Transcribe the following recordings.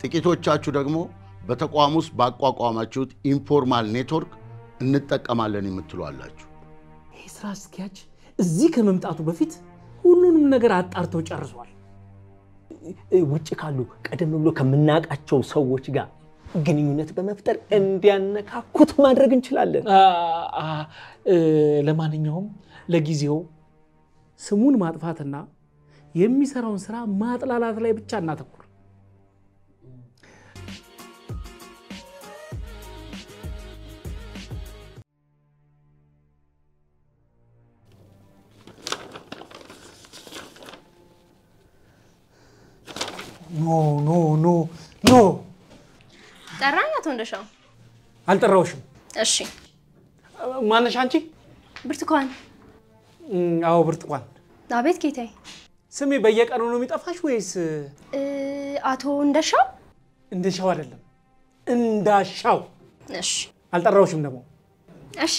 ጥቂቶቻችሁ ደግሞ በተቋም ውስጥ ባቋቋማችሁት informal network እንጠቀማለን የምትሉ አላችሁ። ይህ ስራ አስኪያጅ እዚህ ከመምጣቱ በፊት ሁሉንም ነገር አጣርቶ ጨርሷል። ውጭ ካሉ ቀደም ብሎ ከምናውቃቸው ሰዎች ጋር ግንኙነት በመፍጠር እንዲያነካኩት ማድረግ እንችላለን። ለማንኛውም ለጊዜው ስሙን ማጥፋትና የሚሰራውን ስራ ማጥላላት ላይ ብቻ እናተኩር። no no no no ጠሩኝ አቶ እንደሻው? አልጠራውሽም። እሺ ማነሽ አንቺ? ብርቱካን። አዎ ብርቱካን። አቤት ጌታዬ። ስሜ በየቀኑ ነው የሚጠፋሽ ወይስ አቶ እንደሻው? እንደሻው አይደለም? እንዳሻው። እሺ አልጠራውሽም ደግሞ። እሺ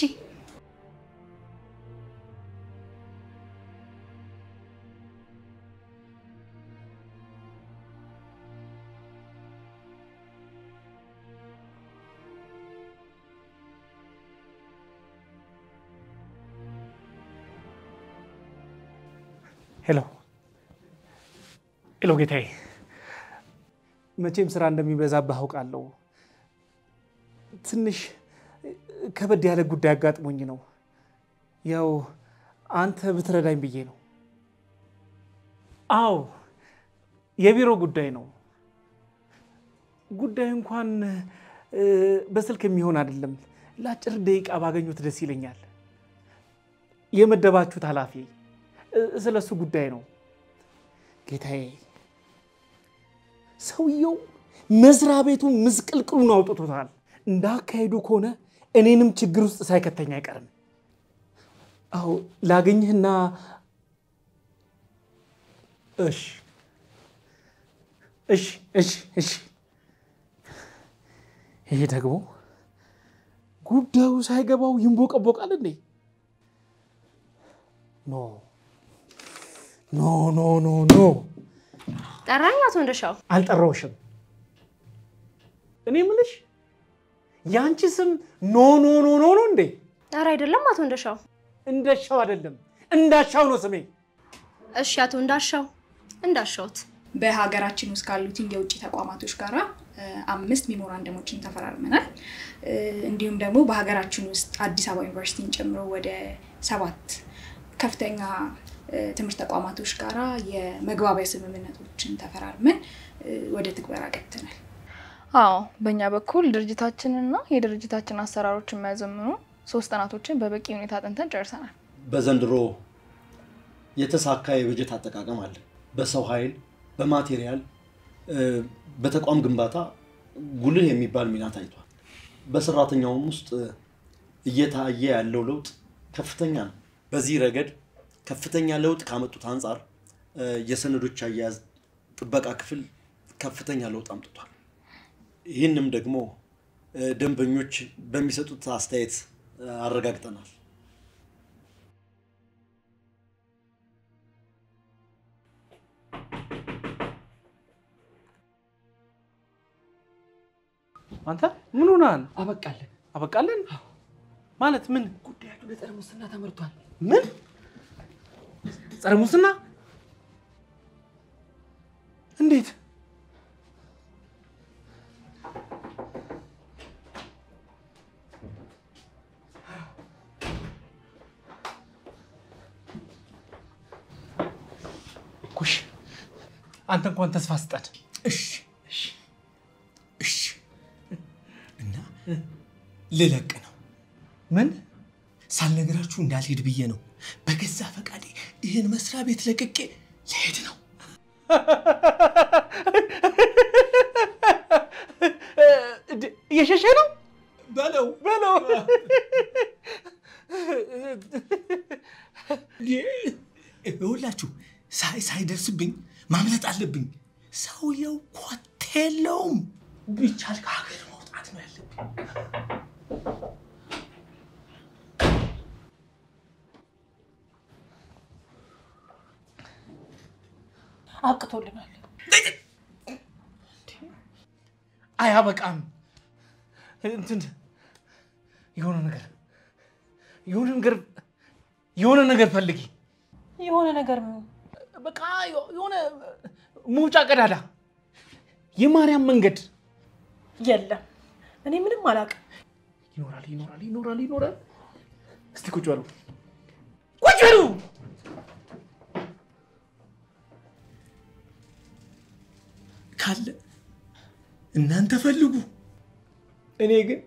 hello hello፣ ጌታዬ፣ መቼም ስራ እንደሚበዛብህ አውቃለሁ። ትንሽ ከበድ ያለ ጉዳይ አጋጥሞኝ ነው። ያው አንተ ብትረዳኝ ብዬ ነው። አዎ የቢሮ ጉዳይ ነው። ጉዳዩ እንኳን በስልክ የሚሆን አይደለም። ለአጭር ደቂቃ ባገኙት ደስ ይለኛል። የመደባችሁት ኃላፊ ስለ እሱ ጉዳይ ነው ጌታዬ። ሰውየው መስሪያ ቤቱን ምስቅልቅሉን አውጥቶታል። እንዳካሄዱ ከሆነ እኔንም ችግር ውስጥ ሳይከተኝ አይቀርም። አዎ ላገኝህና እሺ እሺ እሺ እሺ። ይሄ ደግሞ ጉዳዩ ሳይገባው ይንቦቀቦቃል እንዴ? no no no no no ጠሩኝ አቶ እንደሻው? አልጠራውሽም። እኔ ምልሽ የአንቺ ስም no no no no ነው እንዴ? ኧረ አይደለም አቶ እንደሻው። እንደሻው አይደለም፣ እንዳሻው ነው ስሜ። እሺ አቶ እንዳሻው እንዳሻውት በሀገራችን ውስጥ ካሉትን የውጭ ተቋማቶች ጋር አምስት ሜሞራንደሞችን ተፈራርመናል። እንዲሁም ደግሞ በሀገራችን ውስጥ አዲስ አበባ ዩኒቨርሲቲን ጨምሮ ወደ ሰባት ከፍተኛ ትምህርት ተቋማቶች ጋራ የመግባቢያ ስምምነቶችን ተፈራርመን ወደ ትግበራ ገብተናል። አዎ በእኛ በኩል ድርጅታችንና የድርጅታችን አሰራሮችን የሚያዘምኑ ሶስት ጥናቶችን በበቂ ሁኔታ አጥንተን ጨርሰናል። በዘንድሮ የተሳካ የበጀት አጠቃቀም አለ። በሰው ኃይል፣ በማቴሪያል፣ በተቋም ግንባታ ጉልህ የሚባል ሚና ታይቷል። በሰራተኛውም ውስጥ እየታየ ያለው ለውጥ ከፍተኛ ነው። በዚህ ረገድ ከፍተኛ ለውጥ ካመጡት አንጻር የሰነዶች አያያዝ ጥበቃ ክፍል ከፍተኛ ለውጥ አምጥቷል። ይህንም ደግሞ ደንበኞች በሚሰጡት አስተያየት አረጋግጠናል። አንተ ምን ሆናል? አበቃለን። አበቃለን ማለት ምን? ጉዳያችሁ ለጸረ ሙስና ተመርቷል። ምን ጸረ ሙስና? እንዴት? ኩሽ አንተ እንኳን ተስፋ ስጠን። እሺ እሺ እሺ። እና ልለቅ ነው። ምን ሳልነግራችሁ እንዳልሄድ ብዬ ነው። ይህን መስሪያ ቤት ለቅቄ ልሄድ ነው። እየሸሸ ነው በለው በለው። ሳይ- ሳይደርስብኝ ማምለጥ አለብኝ። ሰውየው ኮቴ የለውም። ቢቻል ከሀገር መውጣት ነው ያለብኝ። አብቅቶልናል። አያበቃም። እንትን የሆነ ነገር የሆነ ነገር የሆነ ነገር ፈልጊ። የሆነ ነገር? በቃ የሆነ መውጫ ቀዳዳ፣ የማርያም መንገድ የለም። እኔ ምንም አላውቅም። ይኖራል ይኖራል ይኖራል ይኖራል። እስቲ ቁጭ በሉ ቁጭ በሉ። ካለ እናንተ ፈልጉ። እኔ ግን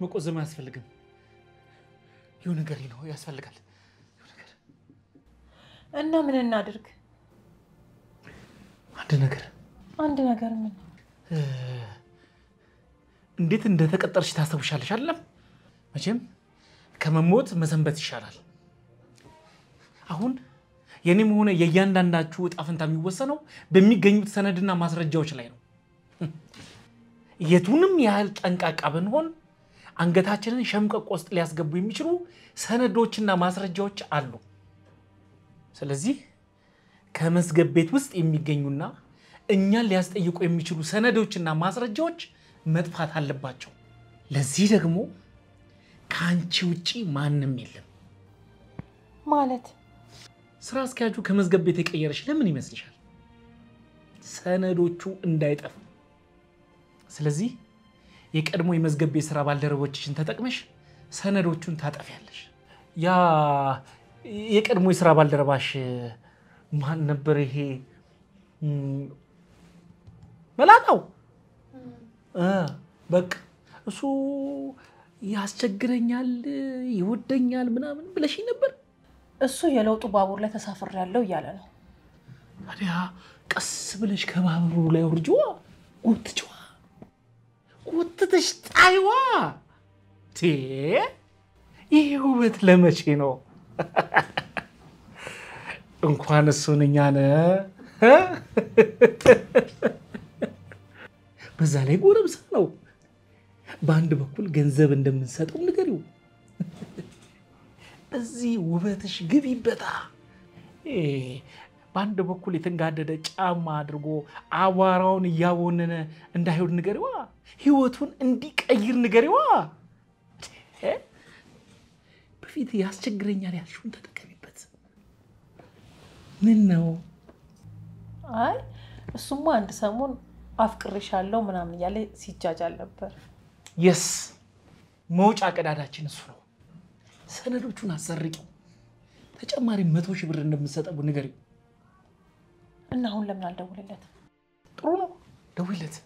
መቆዘም አያስፈልግም። የሆነ ነገር ነው ያስፈልጋል። እና ምን እናድርግ? አንድ ነገር አንድ ነገር ምን? እንዴት እንደተቀጠርሽ ታስታውሻለሽ? አይደለም መቼም ከመሞት መሰንበት ይሻላል። አሁን የኔም ሆነ የእያንዳንዳችሁ እጣ ፈንታ የሚወሰነው በሚገኙት ሰነድና ማስረጃዎች ላይ ነው። የቱንም ያህል ጠንቃቃ ብንሆን አንገታችንን ሸምቀቆ ውስጥ ሊያስገቡ የሚችሉ ሰነዶችና ማስረጃዎች አሉ። ስለዚህ ከመዝገብ ቤት ውስጥ የሚገኙና እኛን ሊያስጠይቁ የሚችሉ ሰነዶችና ማስረጃዎች መጥፋት አለባቸው። ለዚህ ደግሞ ከአንቺ ውጪ ማንም የለም። ማለት ስራ አስኪያጁ ከመዝገብ ቤት የቀየረሽ ለምን ይመስልሻል? ሰነዶቹ እንዳይጠፉ። ስለዚህ የቀድሞ የመዝገብ ቤት ስራ ባልደረቦችሽን ተጠቅመሽ ሰነዶቹን ታጠፊያለሽ። ያ የቀድሞ የስራ ባልደረባሽ ማን ነበር? ይሄ መላጣው በቃ እሱ ያስቸግረኛል፣ ይወደኛል ምናምን ብለሽ ነበር። እሱ የለውጡ ባቡር ላይ ተሳፍሬያለሁ እያለ ነው። ታዲያ ቀስ ብለሽ ከባቡሩ ላይ ውርጅዋ፣ ጎትችዋ፣ ጎትተሽ ጣይዋ። ይህ ውበት ለመቼ ነው? እንኳን እሱን እኛን በዛ ላይ ጎረምሳ ነው። በአንድ በኩል ገንዘብ እንደምንሰጠው ንገሪው። እዚህ ውበትሽ ግቢበታ። በአንድ በኩል የተንጋደደ ጫማ አድርጎ አቧራውን እያቦነነ እንዳይሆን ንገሪዋ። ህይወቱን እንዲቀይር ንገሪዋ። እ፣ በፊት ያስቸግረኛል ያልሽውን ተጠቀሚበት። ምን ነው አይ እሱማ አንድ ሰሞን አፍቅሬሻለሁ ምናምን እያለ ሲጃጃል ነበር። የስ መውጫ ቀዳዳችን እሱ ነው። ሰነዶቹን አሰርቂው። ተጨማሪ መቶ ሺህ ብር እንደምንሰጠው ንገሪው። እና አሁን ለምን አልደውልለት? ጥሩ ነው፣ ደውይለት።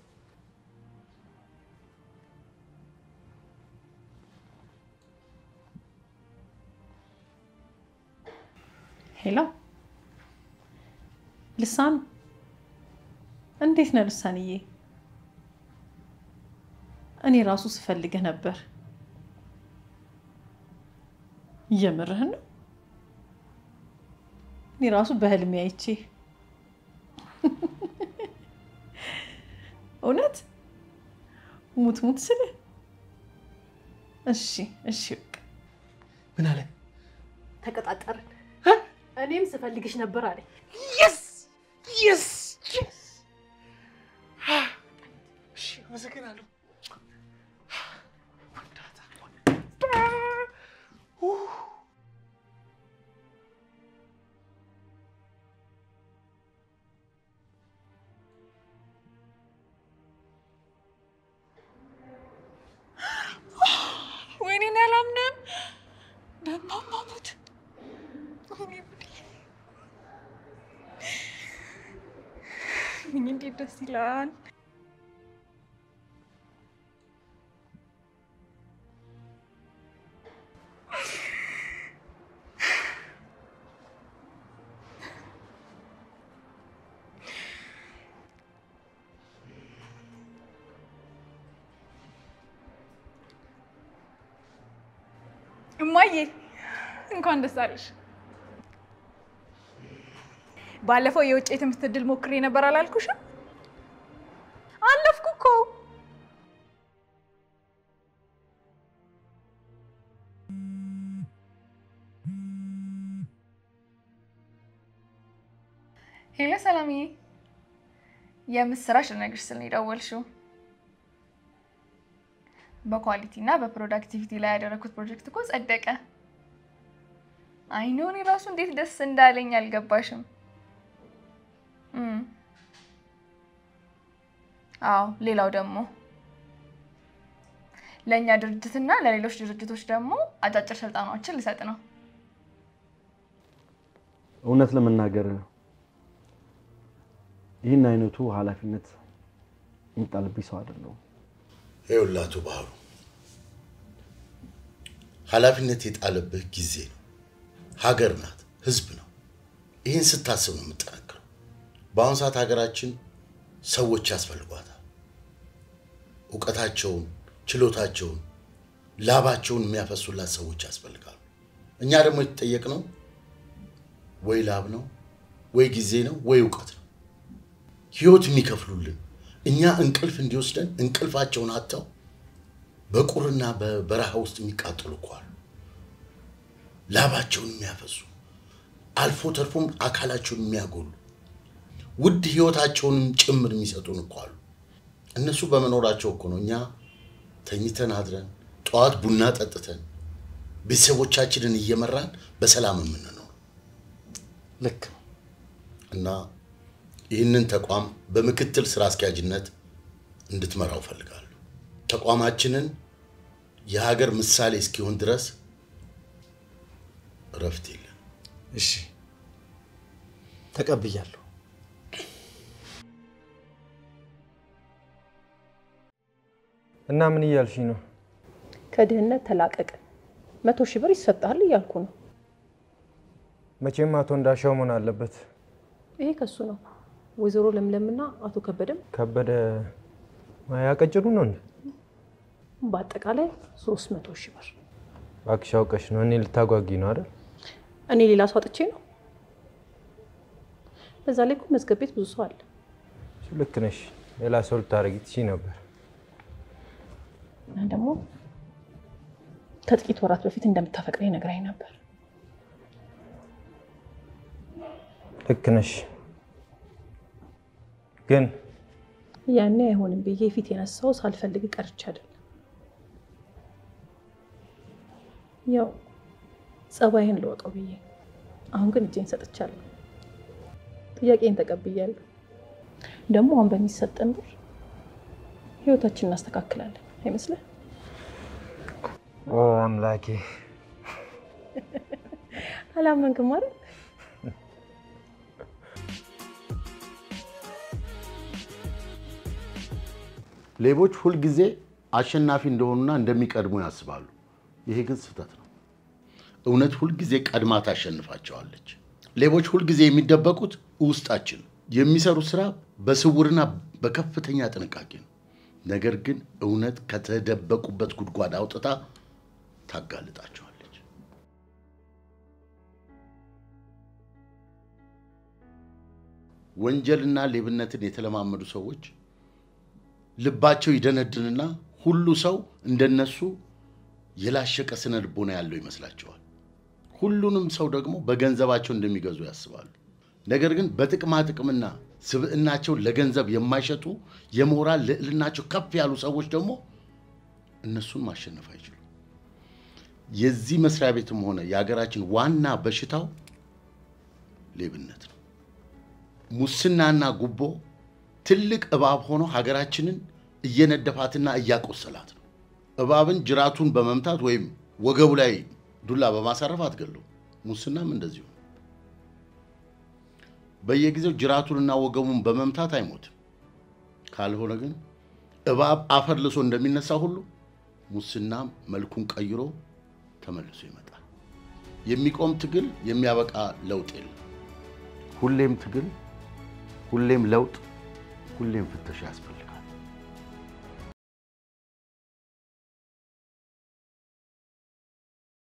ሄሎ ልሳኑ፣ እንዴት ነህ ልሳንዬ? እኔ ራሱ ስፈልግህ ነበር። እየምርህን ነው? እኔ ራሱ በህልሜ አይቼ እውነት ሙት ሙት ስልህ እሺ እሺ ምን አለ? ተቀጣጠርን። እኔም ስፈልግሽ ነበር አለኝ። የስ! የስ! አመሰግናለሁ። ደስ ይላል። እማዬ እንኳን ደስ አለሽ። ባለፈው የውጭ የትምህርት እድል ሞክሬ ነበር አላልኩሽም? hello ሰላምዬ፣ የምስራች ልነግርሽ ስል ነው የደወልሽው። በ quality እና በ productivity ላይ ያደረኩት ፕሮጀክት እኮ ጸደቀ። አይኖ እኔ ራሱ እንዴት ደስ እንዳለኝ አልገባሽም። አዎ ሌላው ደግሞ ለእኛ ድርጅትና ለሌሎች ድርጅቶች ደግሞ አጫጭር ስልጠናዎችን ልሰጥ ነው። እውነት ለመናገር ይህን አይነቱ ኃላፊነት የሚጣልብኝ ሰው አይደለሁም። አቶ ባህሩ ኃላፊነት የጣለብህ ጊዜ ነው። ሀገር ናት፣ ህዝብ ነው። ይህን ስታስብ ነው የምጠነክረው። በአሁኑ ሰዓት ሀገራችን ሰዎች ያስፈልጓታል። እውቀታቸውን፣ ችሎታቸውን፣ ላባቸውን የሚያፈሱላት ሰዎች ያስፈልጋሉ። እኛ ደግሞ የተጠየቅነው ወይ ላብ ነው ወይ ጊዜ ነው ወይ እውቀት ነው። ህይወት የሚከፍሉልን እኛ እንቅልፍ እንዲወስደን እንቅልፋቸውን አጥተው በቁርና በበረሃ ውስጥ የሚቃጠሉ እኮ አሉ። ላባቸውን የሚያፈሱ አልፎ ተርፎም አካላቸውን የሚያጎሉ ውድ ህይወታቸውንም ጭምር የሚሰጡን እኮ አሉ። እነሱ በመኖራቸው እኮ ነው እኛ ተኝተን አድረን ጠዋት ቡና ጠጥተን ቤተሰቦቻችንን እየመራን በሰላም የምንኖር ልክ እና ይህንን ተቋም በምክትል ስራ አስኪያጅነት እንድትመራው ፈልጋለሁ። ተቋማችንን የሀገር ምሳሌ እስኪሆን ድረስ እረፍት የለን። እሺ ተቀብያለሁ። እና ምን እያልሽኝ ነው? ከድህነት ተላቀቅን መቶ ሺህ ብር ይሰጣል እያልኩ ነው። መቼም አቶ እንዳሻው መሆን አለበት። ይሄ ከሱ ነው። ወይዘሮ ለምለምና አቶ ከበደም ከበደ ያቀጭሩ ነው እንዴ? በአጠቃላይ ሶስት መቶ ሺህ ብር። እባክሽ አውቀሽ ነው። እኔ ልታጓጊ ነው አይደል? እኔ ሌላ ሰው አጥቼ ነው። በዛ ላይ እኮ መዝገብ ቤት ብዙ ሰው አለ። ልክ ነሽ። ሌላ ሰው ልታደርጊ ትችይ ነበር። እና ደግሞ ከጥቂት ወራት በፊት እንደምታፈቅረኝ ነግራኝ ነበር። ልክ ነሽ። ግን ያኔ አይሆንም ብዬ ፊት የነሳው ሳልፈልግ ቀርቼ አይደለም። ያው ጸባይን ልወቀው ብዬ። አሁን ግን እጄን ሰጥቻለሁ። ጥያቄን ተቀብያለሁ። ደግሞ አሁን በሚሰጠን ብር ህይወታችንን እናስተካክላለን አይመስልህ? ኦ አምላኬ፣ አላመንክም አይደል? ሌቦች ሁልጊዜ አሸናፊ እንደሆኑና እንደሚቀድሙ ያስባሉ። ይሄ ግን ስህተት ነው። እውነት ሁልጊዜ ቀድማ ታሸንፋቸዋለች። ሌቦች ሁልጊዜ የሚደበቁት ውስጣችን የሚሰሩት ስራ በስውርና በከፍተኛ ጥንቃቄ ነው። ነገር ግን እውነት ከተደበቁበት ጉድጓድ አውጥታ ታጋልጣቸዋለች። ወንጀልና ሌብነትን የተለማመዱ ሰዎች ልባቸው ይደነድንና ሁሉ ሰው እንደነሱ የላሸቀ ስነ ልቦና ያለው ይመስላቸዋል። ሁሉንም ሰው ደግሞ በገንዘባቸው እንደሚገዙ ያስባሉ። ነገር ግን በጥቅማ ጥቅምና ስብዕናቸውን ለገንዘብ የማይሸጡ የሞራል ልዕልናቸው ከፍ ያሉ ሰዎች ደግሞ እነሱን ማሸነፍ አይችሉም። የዚህ መስሪያ ቤትም ሆነ የሀገራችን ዋና በሽታው ሌብነት ነው። ሙስናና ጉቦ ትልቅ እባብ ሆኖ ሀገራችንን እየነደፋትና እያቆሰላት ነው። እባብን ጅራቱን በመምታት ወይም ወገቡ ላይ ዱላ በማሳረፍ አትገለው። ሙስናም እንደዚሁ በየጊዜው ጅራቱንና ወገቡን በመምታት አይሞትም። ካልሆነ ግን እባብ አፈር ልሶ እንደሚነሳ ሁሉ ሙስናም መልኩን ቀይሮ ተመልሶ ይመጣል። የሚቆም ትግል፣ የሚያበቃ ለውጥ የለም። ሁሌም ትግል፣ ሁሌም ለውጥ፣ ሁሌም ፍተሻ ያስፈልጋል።